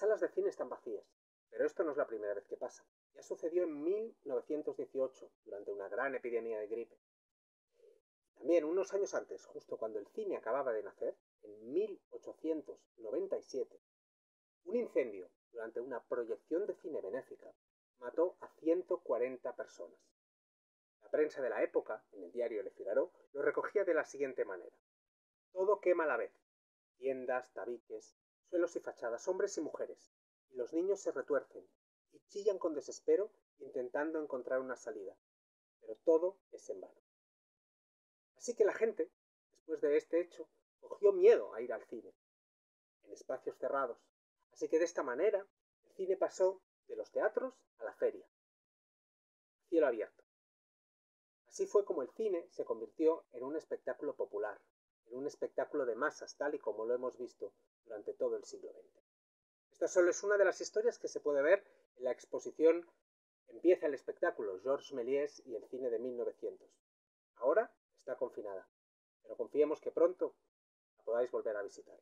las salas de cine están vacías, pero esto no es la primera vez que pasa. Ya sucedió en 1918, durante una gran epidemia de gripe. También unos años antes, justo cuando el cine acababa de nacer, en 1897, un incendio durante una proyección de cine benéfica mató a 140 personas. La prensa de la época, en el diario Le Figaro, lo recogía de la siguiente manera. Todo quema a la vez. Tiendas, tabiques, suelos y fachadas, hombres y mujeres. Y los niños se retuercen y chillan con desespero intentando encontrar una salida. Pero todo es en vano. Así que la gente, después de este hecho, cogió miedo a ir al cine, en espacios cerrados. Así que de esta manera, el cine pasó de los teatros a la feria. Cielo abierto. Así fue como el cine se convirtió en un espectáculo popular, en un espectáculo de masas, tal y como lo hemos visto durante todo el siglo XX. Esta solo es una de las historias que se puede ver en la exposición Empieza el espectáculo, Georges Méliès y el cine de 1900. Ahora está confinada, pero confiemos que pronto la podáis volver a visitar.